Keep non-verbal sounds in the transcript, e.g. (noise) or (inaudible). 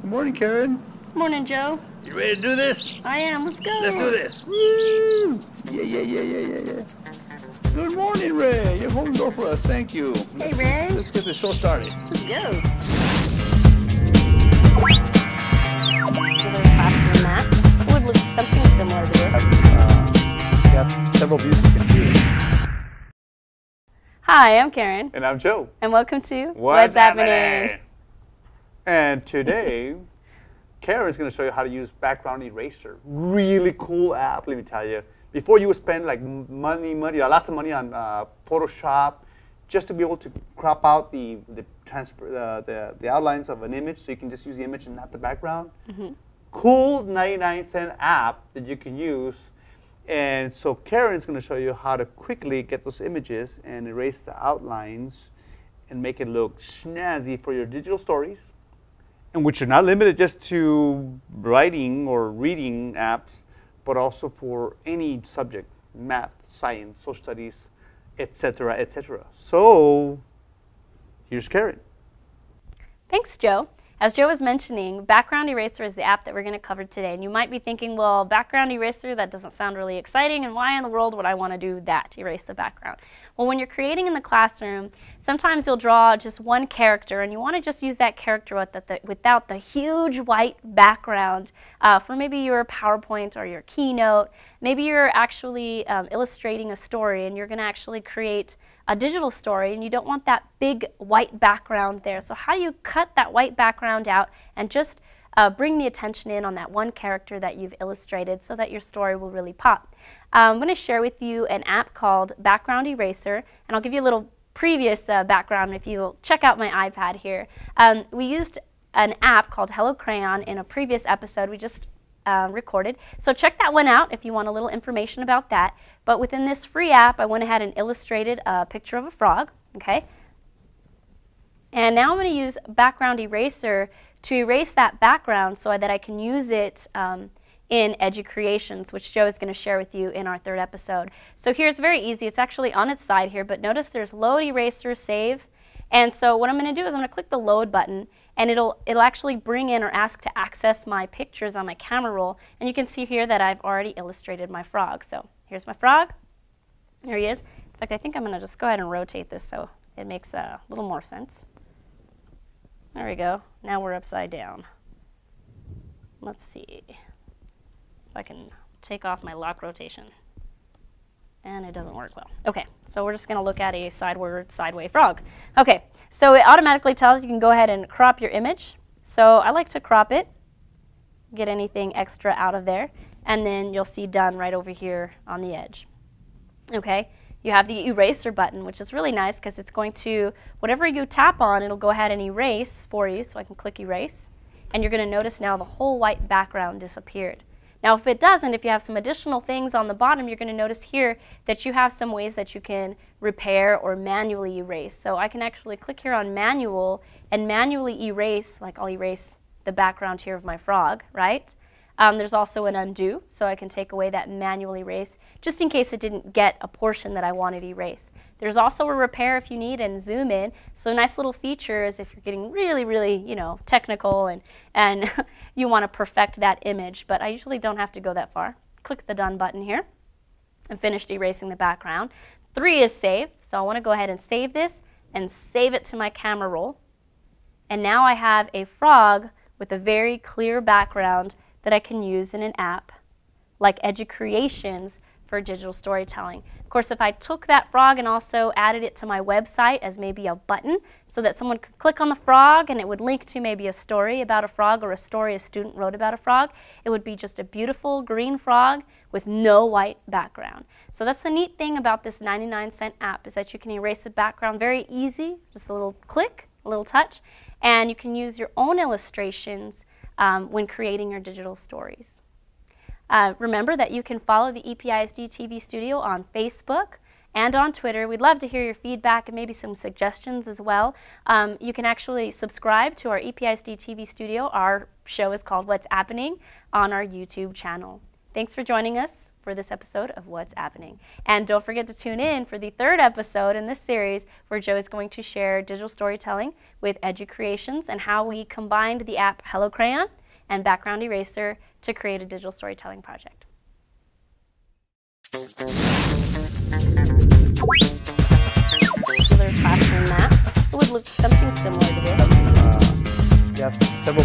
Good morning, Karen. Morning, Joe. You ready to do this? I am. Let's go. Let's do this. Woo! Yeah, yeah, yeah, yeah, yeah, yeah. Good morning, Ray. You're holding the door for us. Thank you. Hey, Ray. Let's get the show started. Let's go. Give us a class on that. Would look something similar to this. Uh, we have several views you can do. Hi, I'm Karen, And I'm Joe. and welcome to And today, Karen is going to show you how to use Background Eraser. Really cool app, let me tell you. Before you would spend like money, money, lots of money on uh, Photoshop, just to be able to crop out the the, uh, the the outlines of an image, so you can just use the image and not the background. Cool 99 cent app that you can use. And so Karen's going to show you how to quickly get those images and erase the outlines and make it look snazzy for your digital stories, and which are not limited just to writing or reading apps, but also for any subject, math, science, social studies, etc., etc. So here's Karen. Thanks, Joe. As Joe was mentioning, Background Eraser is the app that we're going to cover today. And you might be thinking, well, Background Eraser, that doesn't sound really exciting, and why in the world would I want to do that, erase the background? Well, when you're creating in the classroom, sometimes you'll draw just one character, and you want to just use that character with the, the, without the huge white background uh, for maybe your PowerPoint or your keynote. Maybe you're actually um, illustrating a story, and you're going to actually create a digital story and you don't want that big white background there. So how do you cut that white background out and just uh, bring the attention in on that one character that you've illustrated so that your story will really pop? Um, I'm going to share with you an app called Background Eraser and I'll give you a little previous uh, background if you will check out my iPad here. Um, we used an app called Hello Crayon in a previous episode we just uh, recorded. So check that one out if you want a little information about that. But within this free app, I went ahead and illustrated a picture of a frog, okay? And now I'm going to use background eraser to erase that background so that I can use it um, in EduCreations, which Joe is going to share with you in our third episode. So here it's very easy. It's actually on its side here, but notice there's load, eraser, save. And so what I'm going to do is I'm going to click the load button and it'll, it'll actually bring in or ask to access my pictures on my camera roll. And you can see here that I've already illustrated my frog. So here's my frog. There he is. In fact, I think I'm going to just go ahead and rotate this so it makes a little more sense. There we go. Now we're upside down. Let's see if I can take off my lock rotation. And it doesn't work well. Okay, so we're just going to look at a sideward, sideway frog. Okay, so it automatically tells you can go ahead and crop your image. So I like to crop it, get anything extra out of there, and then you'll see done right over here on the edge. Okay, you have the eraser button, which is really nice because it's going to, whatever you tap on, it'll go ahead and erase for you. So I can click erase. And you're going to notice now the whole white background disappeared. Now, if it doesn't, if you have some additional things on the bottom, you're going to notice here that you have some ways that you can repair or manually erase. So I can actually click here on manual and manually erase, like I'll erase the background here of my frog, right? Um, there's also an undo, so I can take away that manual erase, just in case it didn't get a portion that I wanted erased. There's also a repair if you need and zoom in. So nice little features if you're getting really, really, you know, technical and, and (laughs) you want to perfect that image. But I usually don't have to go that far. Click the done button here. and finished erasing the background. Three is save, so I want to go ahead and save this and save it to my camera roll. And now I have a frog with a very clear background that I can use in an app like EduCreations for digital storytelling. Of course, if I took that frog and also added it to my website as maybe a button so that someone could click on the frog and it would link to maybe a story about a frog or a story a student wrote about a frog, it would be just a beautiful green frog with no white background. So that's the neat thing about this 99 cent app is that you can erase the background very easy, just a little click, a little touch, and you can use your own illustrations um, when creating your digital stories. Uh, remember that you can follow the EPISD TV studio on Facebook and on Twitter. We'd love to hear your feedback and maybe some suggestions as well. Um, you can actually subscribe to our EPISD TV studio. Our show is called What's Appening on our YouTube channel. Thanks for joining us for this episode of What's Appening. And don't forget to tune in for the third episode in this series where Joe is going to share digital storytelling with EduCreations and how we combined the app Hello Crayon and Background Eraser to create a digital storytelling project. Classroom map would look something similar to this. Uh, several